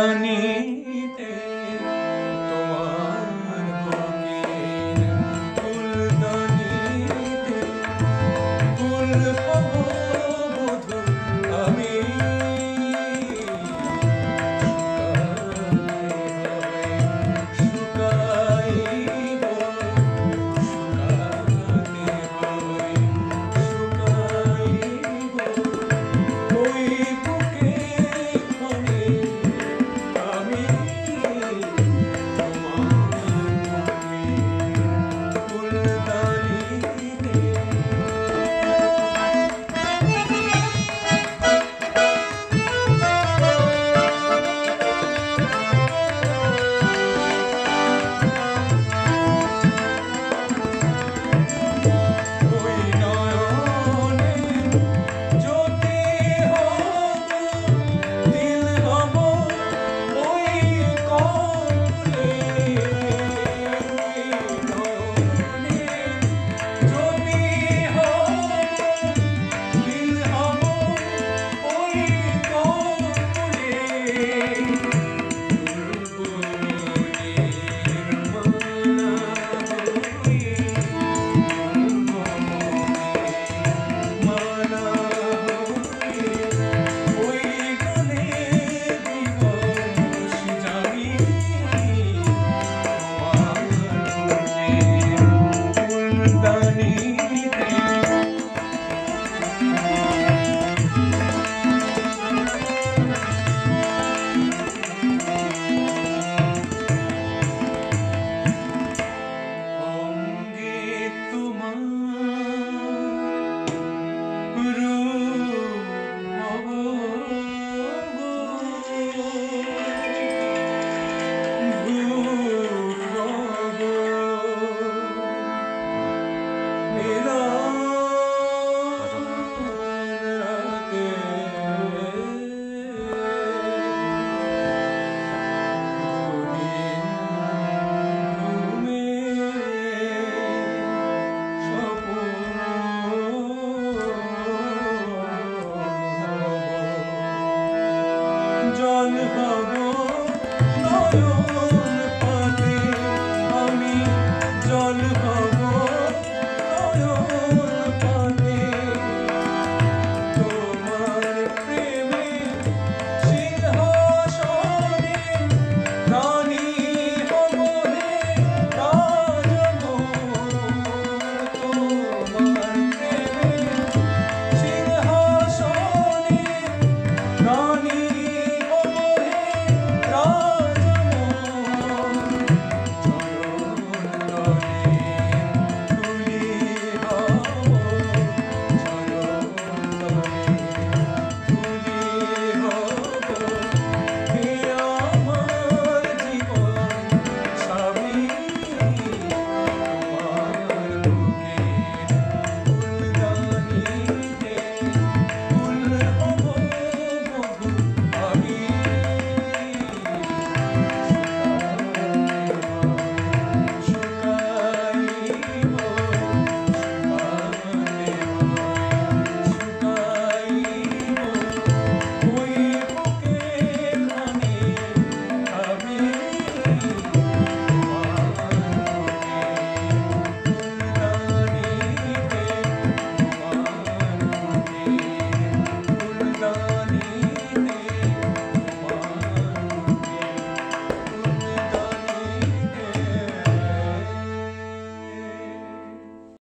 জানি